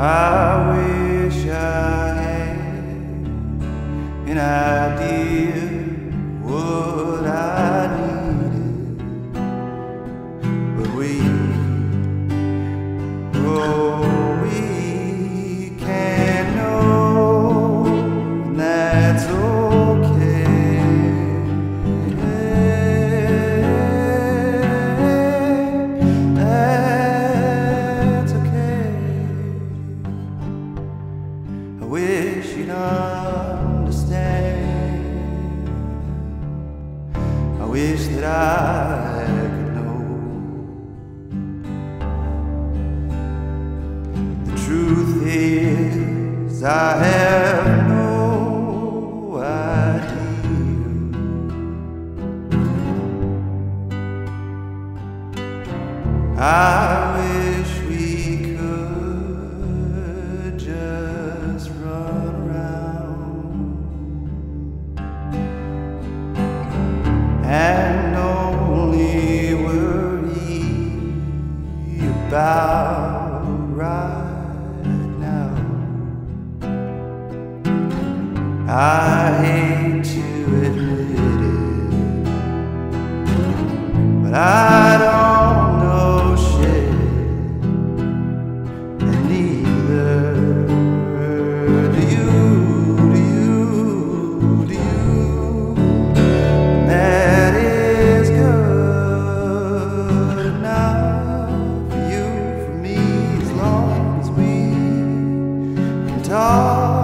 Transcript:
I wish I had an idea what that I could know the truth is I have no idea. I about right now. I hate to admit it, but I. guitar.